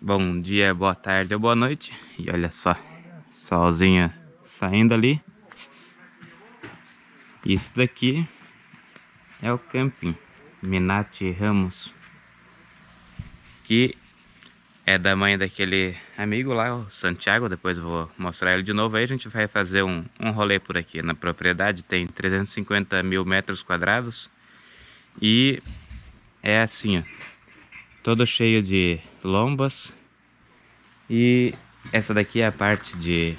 Bom dia, boa tarde ou boa noite. E olha só, solzinho saindo ali. Isso daqui é o camping Minati Ramos. Que é da mãe daquele amigo lá, o Santiago. Depois vou mostrar ele de novo. Aí a gente vai fazer um, um rolê por aqui. Na propriedade tem 350 mil metros quadrados. E é assim, ó. Todo cheio de lombas. E essa daqui é a parte de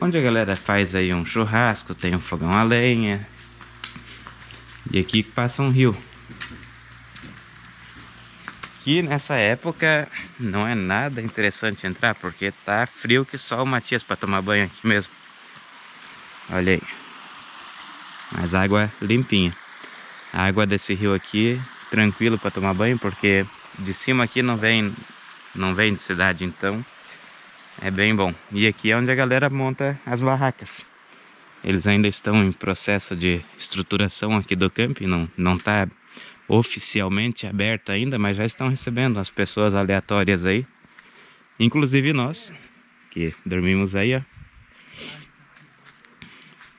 onde a galera faz aí um churrasco, tem um fogão a lenha. E aqui passa um rio. Que nessa época não é nada interessante entrar, porque tá frio que só o Matias para tomar banho aqui mesmo. Olha aí. Mas água limpinha. A água desse rio aqui, tranquilo para tomar banho, porque de cima aqui não vem não vem de cidade, então é bem bom. E aqui é onde a galera monta as barracas. Eles ainda estão em processo de estruturação aqui do camping, não não está oficialmente aberto ainda, mas já estão recebendo as pessoas aleatórias aí, inclusive nós que dormimos aí, ó.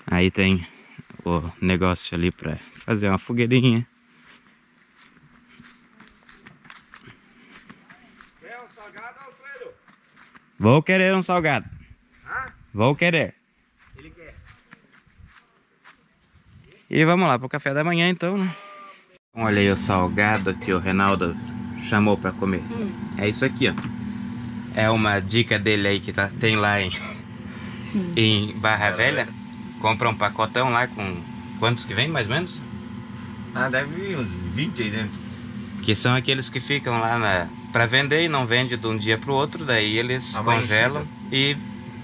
Aí tem o negócio ali para fazer uma fogueirinha. Vou querer um salgado. Hã? Vou querer. Ele quer. E vamos lá pro café da manhã então, né? Olha aí o salgado que o Reinaldo chamou pra comer. Hum. É isso aqui, ó. É uma dica dele aí que tá, tem lá em, em Barra Velha. Compra um pacotão lá com quantos que vem, mais ou menos? Ah, deve vir uns 20 aí dentro. Que são aqueles que ficam lá na, pra vender e não vende de um dia pro outro. Daí eles Amanhecido. congelam e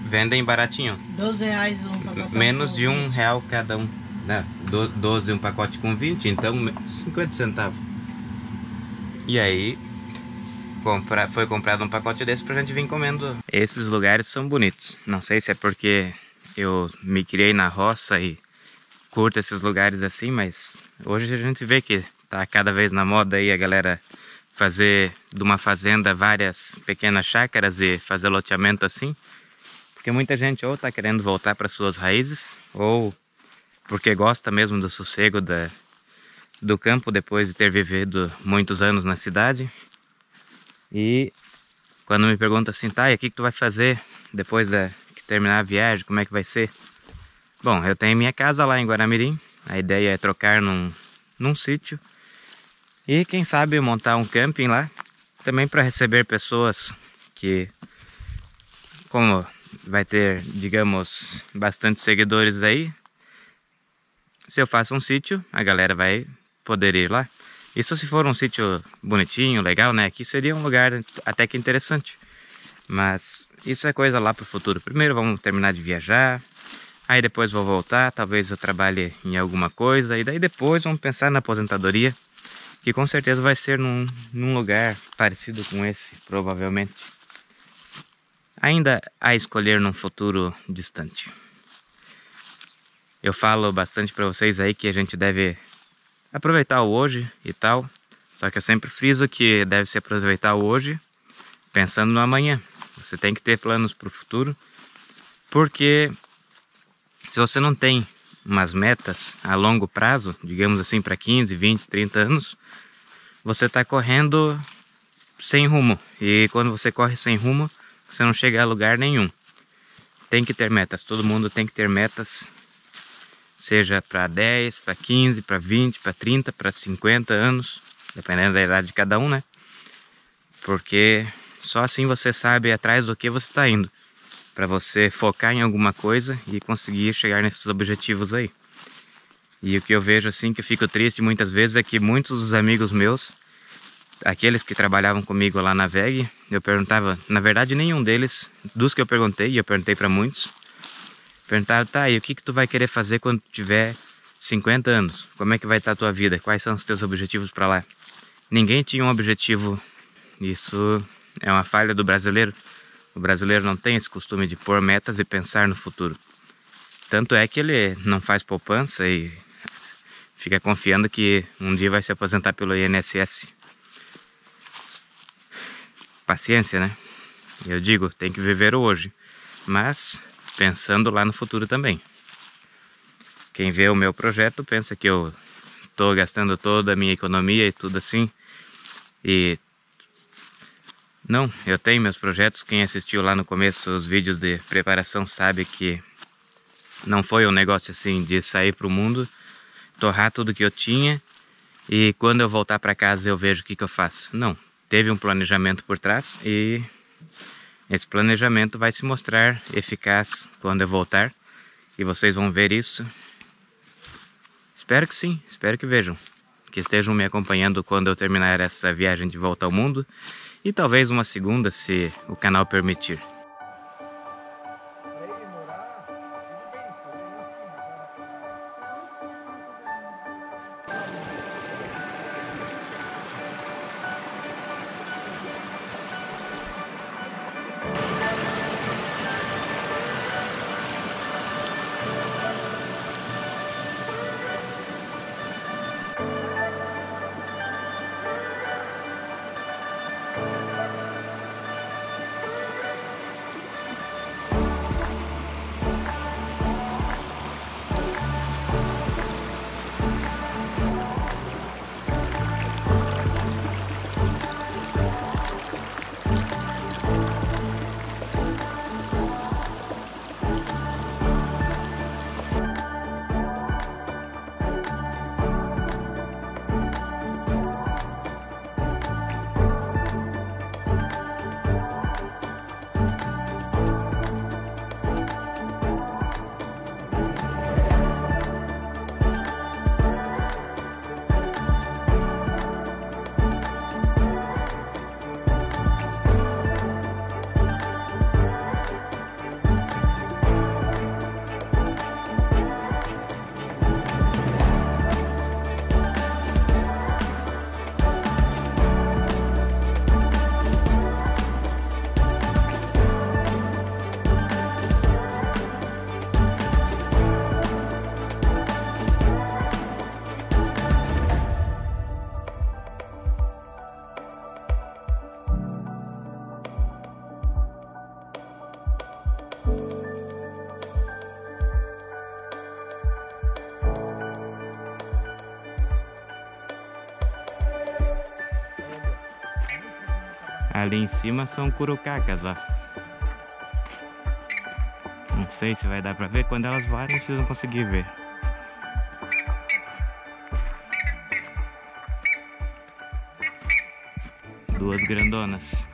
vendem baratinho. 12 reais um pacote. Menos de um real cada um. Né? Do- 12 um pacote com 20, então me- 50 centavos. E aí compra, foi comprado um pacote desse pra gente vir comendo. Esses lugares são bonitos. Não sei se é porque eu me criei na roça e curto esses lugares assim, mas hoje a gente vê que tá cada vez na moda aí a galera fazer de uma fazenda várias pequenas chácaras e fazer loteamento assim. Porque muita gente ou tá querendo voltar para suas raízes, ou porque gosta mesmo do sossego da, do campo depois de ter vivido muitos anos na cidade. E quando me pergunta assim, tá, e o que, que tu vai fazer depois da, que terminar a viagem, como é que vai ser? Bom, eu tenho minha casa lá em Guaramirim, a ideia é trocar num, num sítio e quem sabe montar um camping lá, também para receber pessoas que, como vai ter, digamos, bastante seguidores aí. Se eu faço um sítio, a galera vai poder ir lá. Isso se for um sítio bonitinho, legal, né? Aqui seria um lugar até que interessante. Mas isso é coisa lá pro futuro. Primeiro vamos terminar de viajar, aí depois vou voltar, talvez eu trabalhe em alguma coisa, e daí depois vamos pensar na aposentadoria, que com certeza vai ser num, num lugar parecido com esse, provavelmente ainda a escolher num futuro distante. Eu falo bastante para vocês aí que a gente deve aproveitar o hoje e tal, só que eu sempre friso que deve se aproveitar o hoje pensando no amanhã. Você tem que ter planos para o futuro, porque se você não tem umas metas a longo prazo, digamos assim para 15, 20, 30 anos, você está correndo sem rumo. E quando você corre sem rumo, você não chega a lugar nenhum. Tem que ter metas, todo mundo tem que ter metas, seja para 10, para 15, para 20, para 30, para 50 anos, dependendo da idade de cada um, né? Porque só assim você sabe atrás do que você está indo, para você focar em alguma coisa e conseguir chegar nesses objetivos aí. E o que eu vejo assim que eu fico triste muitas vezes é que muitos dos amigos meus aqueles que trabalhavam comigo lá na VEG, eu perguntava, na verdade nenhum deles, dos que eu perguntei, e eu perguntei para muitos, perguntava, tá, e o que que tu vai querer fazer quando tiver 50 anos? Como é que vai estar a tua vida? Quais são os teus objetivos para lá? Ninguém tinha um objetivo. Isso é uma falha do brasileiro. O brasileiro não tem esse costume de pôr metas e pensar no futuro. Tanto é que ele não faz poupança e fica confiando que um dia vai se aposentar pelo INSS. paciência, né? Eu digo, tem que viver hoje, mas pensando lá no futuro também. Quem vê o meu projeto pensa que eu estou gastando toda a minha economia e tudo assim. E não, eu tenho meus projetos. Quem assistiu lá no começo os vídeos de preparação sabe que não foi um negócio assim de sair para o mundo, torrar tudo que eu tinha e quando eu voltar para casa eu vejo o que, que eu faço. Não, teve um planejamento por trás e esse planejamento vai se mostrar eficaz quando eu voltar e vocês vão ver isso Espero que sim, espero que vejam. Que estejam me acompanhando quando eu terminar essa viagem de volta ao mundo e talvez uma segunda se o canal permitir. Ali em cima são curucacas, ó. Não sei se vai dar pra ver. Quando elas voarem, vocês vão conseguir ver. Duas grandonas.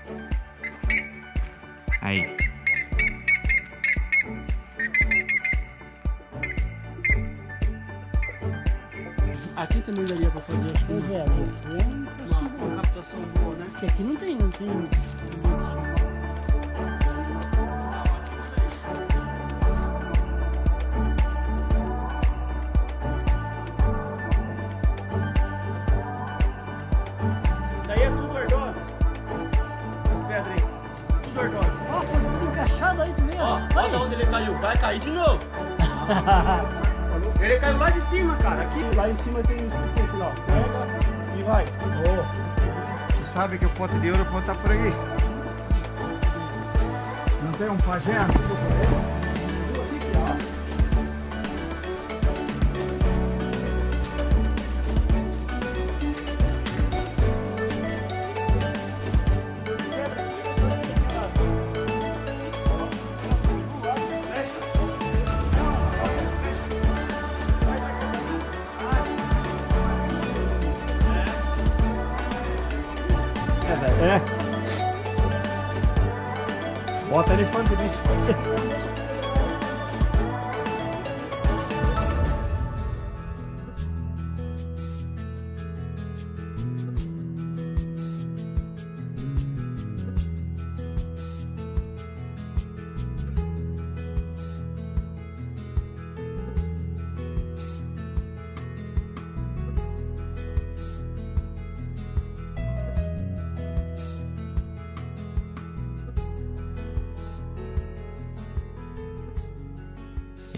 Aí. Aqui também daria pra fazer, acho que um uma, uma captação boa, né? Porque aqui não tem, não tem. Isso aí é tudo ordose. As pedras aí. Tudo ordose. Ó, foi tudo encaixado aí ó. olha onde ele caiu. Vai cair de novo. Ele caiu lá de cima, cara. Aqui. Lá em cima tem isso aqui, aqui, ó. Pega e vai. Tu sabe que o pote de ouro pode estar por aí. Não tem um pajé? Bota elefante bicho.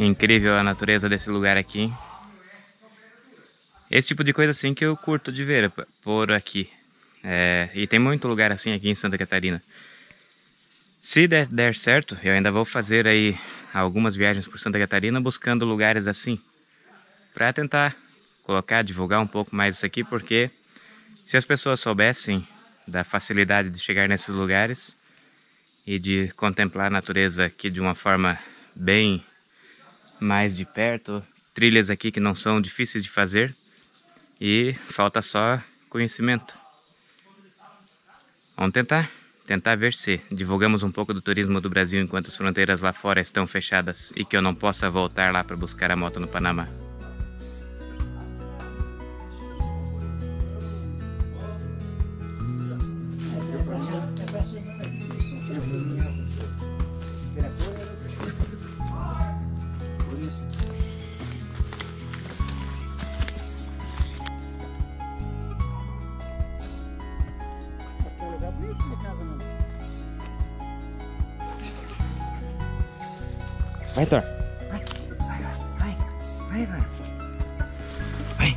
Incrível a natureza desse lugar aqui. Esse tipo de coisa assim que eu curto de ver por aqui. É, e tem muito lugar assim aqui em Santa Catarina. Se der, der certo, eu ainda vou fazer aí algumas viagens por Santa Catarina buscando lugares assim. Para tentar colocar, divulgar um pouco mais isso aqui, porque se as pessoas soubessem da facilidade de chegar nesses lugares e de contemplar a natureza aqui de uma forma bem mais de perto, trilhas aqui que não são difíceis de fazer e falta só conhecimento. Vamos tentar, tentar ver se divulgamos um pouco do turismo do Brasil enquanto as fronteiras lá fora estão fechadas e que eu não possa voltar lá para buscar a moto no Panamá. Vai, Thor. Vai, vai, vai. Vai.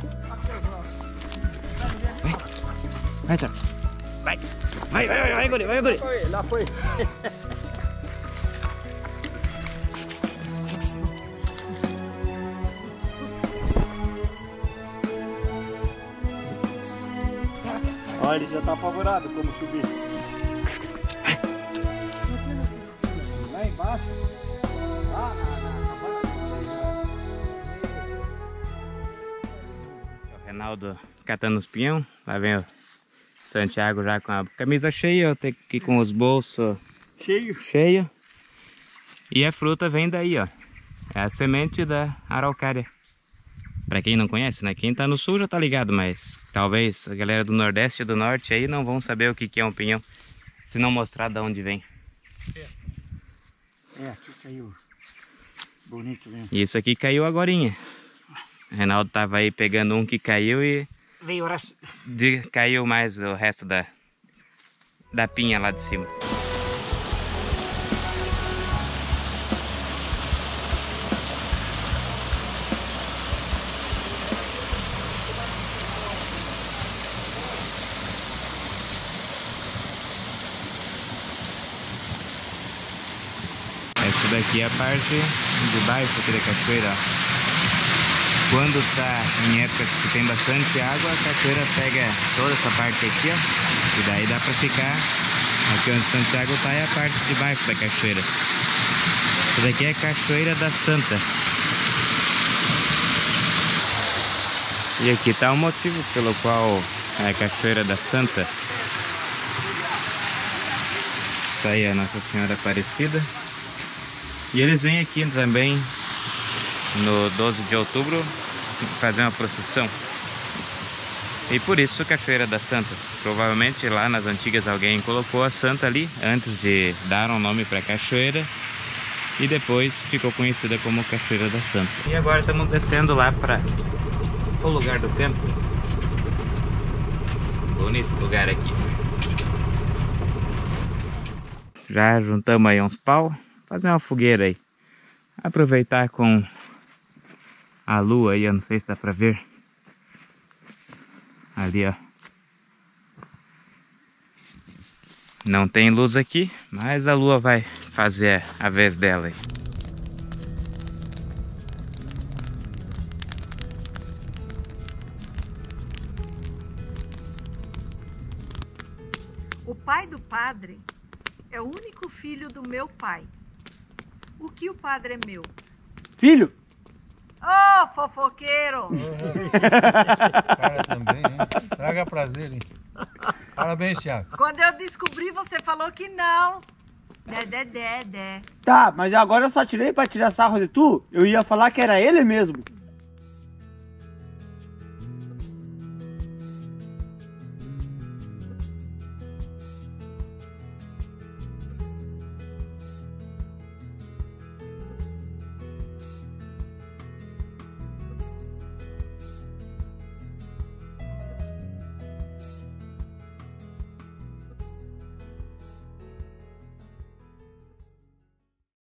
Vai, Thor. Vai. Vai, vai, vai, vai, guri, vai, guri. Foi, lá foi. Olha, ele já tá apavorado como subir. Lá embaixo. O Reinaldo catando os pinhão. Lá vem o Santiago já com a camisa cheia, eu tenho aqui com os bolsos Cheio. cheios. E a fruta vem daí, ó. É a semente da araucária. Pra quem não conhece, né? Quem tá no sul já tá ligado, mas talvez a galera do nordeste e do norte aí não vão saber o que, que é um pinhão. Se não mostrar de onde vem. É, aqui caiu. Bonito mesmo. E isso aqui caiu agorinha. O Reinaldo tava aí pegando um que caiu e Veio horas. de- caiu mais o resto da, da pinha lá de cima. Essa daqui é a parte de baixo aqui da cachoeira. Quando tá em época que tem bastante água, a cachoeira pega toda essa parte aqui, ó. E daí dá pra ficar. Aqui onde Santiago tá é a parte de baixo da cachoeira. Essa daqui é a Cachoeira da Santa. E aqui tá o motivo pelo qual é a Cachoeira da Santa. Tá aí a Nossa Senhora Aparecida. E eles vêm aqui também no 12 de outubro fazer uma procissão. E por isso Cachoeira da Santa. Provavelmente lá nas antigas alguém colocou a Santa ali antes de dar um nome para cachoeira e depois ficou conhecida como Cachoeira da Santa. E agora estamos descendo lá para o lugar do templo. Bonito lugar aqui. Já juntamos aí uns pau, fazer uma fogueira aí. Aproveitar com a lua aí, eu não sei se dá pra ver. Ali, ó. Não tem luz aqui, mas a lua vai fazer a vez dela aí. O pai do padre é o único filho do meu pai. O que o padre é meu? Filho! Ô, fofoqueiro! Cara também, hein? Traga prazer, hein? Parabéns, Thiago. Quando eu descobri, você falou que não. Dé, dé, dé, dé. Tá, mas agora eu só tirei pra tirar sarro de tu. Eu ia falar que era ele mesmo.